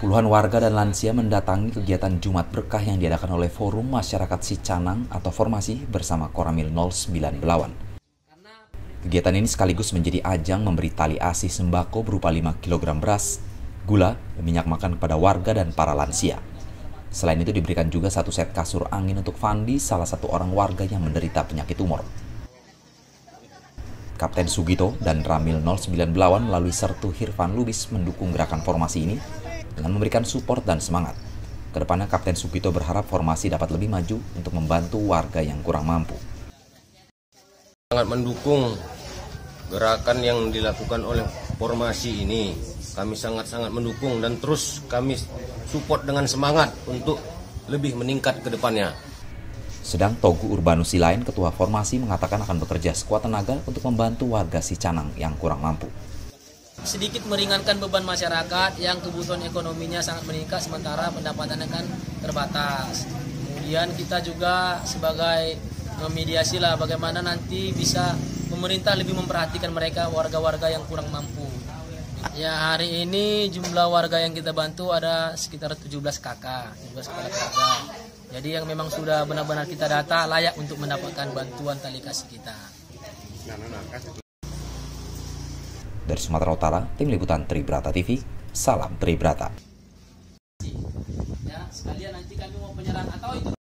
Puluhan warga dan lansia mendatangi kegiatan Jumat Berkah yang diadakan oleh Forum Masyarakat Sicanang atau Formasi bersama Koramil 09 Belawan. Kegiatan ini sekaligus menjadi ajang memberi tali asih sembako berupa 5 kg beras, gula, dan minyak makan kepada warga dan para lansia. Selain itu diberikan juga satu set kasur angin untuk Fandi, salah satu orang warga yang menderita penyakit tumor. Kapten Sugito dan Ramil 09 Belawan melalui Sertu Hirvan Lubis mendukung gerakan formasi ini dengan memberikan support dan semangat. Ke depannya Kapten Sugito berharap formasi dapat lebih maju untuk membantu warga yang kurang mampu. Sangat mendukung gerakan yang dilakukan oleh formasi ini. Kami sangat-sangat mendukung dan terus kami support dengan semangat untuk lebih meningkat ke depannya. Sedang Togu Urbanusi lain, Ketua Formasi mengatakan akan bekerja sekuat tenaga untuk membantu warga Sicanang yang kurang mampu sedikit meringankan beban masyarakat yang kebutuhan ekonominya sangat meningkat sementara pendapatannya kan terbatas. Kemudian kita juga sebagai memediasi lah bagaimana nanti bisa pemerintah lebih memperhatikan mereka warga-warga yang kurang mampu. Ya hari ini jumlah warga yang kita bantu ada sekitar 17 kakak, 17 kepala keluarga. Jadi yang memang sudah benar-benar kita data layak untuk mendapatkan bantuan tali kasih kita. Dari Sumatera Utara, tim liputan Tribrata TV, salam Tribrata. Ya, sekalian nanti kami mau penyerahan atau itu